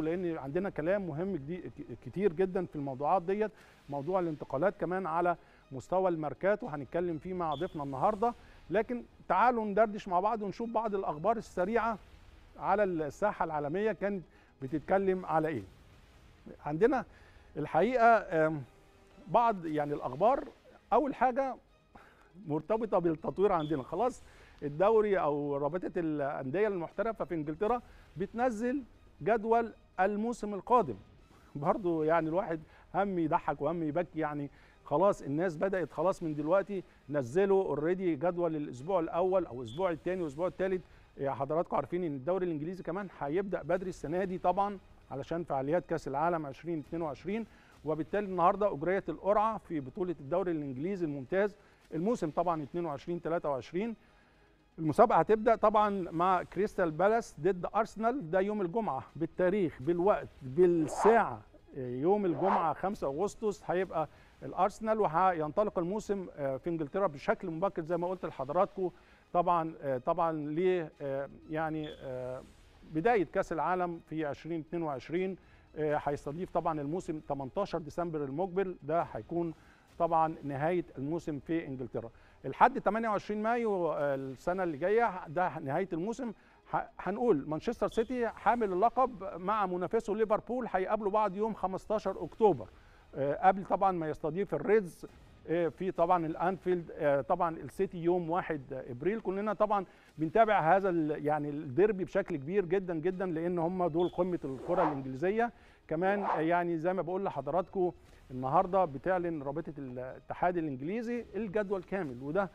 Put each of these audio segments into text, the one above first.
حضراتكم لأن عندنا كلام مهم كتير جدا في الموضوعات ديت موضوع الانتقالات كمان على مستوى الماركات وهنتكلم فيه مع ضيفنا النهارده. لكن تعالوا ندردش مع بعض ونشوف بعض الأخبار السريعة على الساحة العالمية كانت بتتكلم على إيه. عندنا الحقيقة بعض يعني الأخبار أول حاجة مرتبطة بالتطوير عندنا. خلاص الدوري أو رابطة الأندية المحترفة في إنجلترا بتنزل جدول الموسم القادم. برضو يعني الواحد هم يضحك وهم يبكي يعني خلاص الناس بدأت خلاص من دلوقتي نزلوا اوريدي جدول الأسبوع الأول أو الأسبوع الثاني والأسبوع الثالث حضراتكم عارفين إن الدوري الإنجليزي كمان هيبدأ بدري السنة دي طبعا علشان فعاليات كأس العالم 2022 وبالتالي النهارده أجريت القرعة في بطولة الدوري الإنجليزي الممتاز. الموسم طبعا 22 23 المسابقة هتبدأ طبعا مع كريستال بالاس ضد أرسنال ده يوم الجمعة بالتاريخ بالوقت بالساعة. يوم الجمعة 5 أغسطس هيبقى الأرسنال وهينطلق الموسم في إنجلترا بشكل مبكر زي ما قلت لحضراتكم. طبعا طبعا ليه يعني بداية كأس العالم في 2022 هيستضيف طبعا الموسم 18 ديسمبر المقبل. ده هيكون طبعا نهاية الموسم في إنجلترا. لحد 28 مايو السنة اللي جاية ده نهاية الموسم. هنقول مانشستر سيتي حامل اللقب مع منافسه ليفربول هيقابلوا بعض يوم 15 أكتوبر. قبل طبعا ما يستضيف الريدز في طبعا الأنفيلد طبعا السيتي يوم 1 إبريل. كلنا طبعا بنتابع هذا يعني الديربي بشكل كبير جدا جدا لأن هم دول قمة الكرة الإنجليزية. كمان يعني زي ما بقول لحضراتكم النهارده بتعلن رابطة الاتحاد الإنجليزي الجدول كامل وده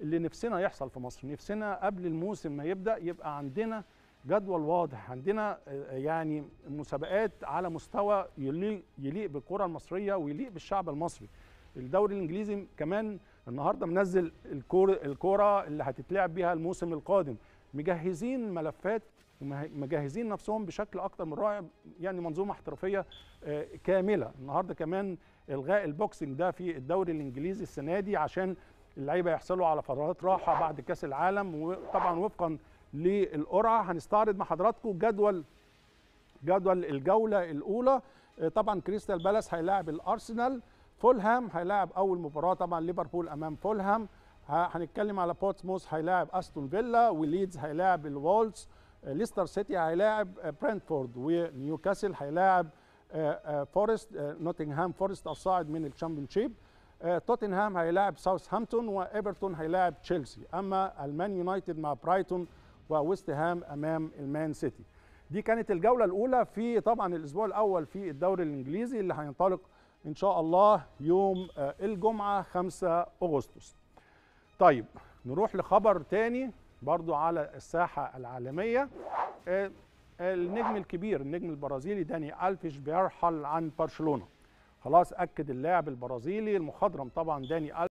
اللي نفسنا يحصل في مصر. نفسنا قبل الموسم ما يبدأ يبقى عندنا جدول واضح عندنا يعني مسابقات على مستوى يليق, يليق بالكرة المصرية ويليق بالشعب المصري. الدوري الإنجليزي كمان النهارده منزل الكوره الكوره اللي هتتلعب بيها الموسم القادم. مجهزين ملفات ومجهزين نفسهم بشكل أكتر من رائع يعني منظومة احترافية كاملة. النهارده كمان إلغاء ال Boxing Day في الدوري الإنجليزي السنة دي عشان اللعيبة يحصلوا على فترات راحة بعد كأس العالم. وطبعا وفقا للقرعة هنستعرض مع حضراتكم جدول جدول الجولة الأولى. طبعا كريستال بالاس هيلاعب الأرسنال. فولهام هيلاعب أول مباراة طبعا ليفربول أمام فولهام. هنتكلم على بورتسموث هيلاعب أستون فيلا وليدز هيلاعب الوولفز ليستر سيتي هيلاعب برنتفورد ونيوكاسل هيلاعب فورست نوتنغهام فورست الصاعد من ال Championship توتنهام هيلاعب ساوثهامبتون وإيفرتون هيلاعب تشيلسي. أما المان يونايتد مع برايتون وويست هام أمام المان سيتي. دي كانت الجولة الأولى في طبعا الأسبوع الأول في الدوري الإنجليزي اللي هينطلق إن شاء الله يوم الجمعة 5 أغسطس. طيب نروح لخبر تاني برضو على الساحة العالمية. النجم الكبير النجم البرازيلي داني ألفيش بيرحل عن برشلونة. خلاص أكد اللاعب البرازيلي المخضرم طبعا داني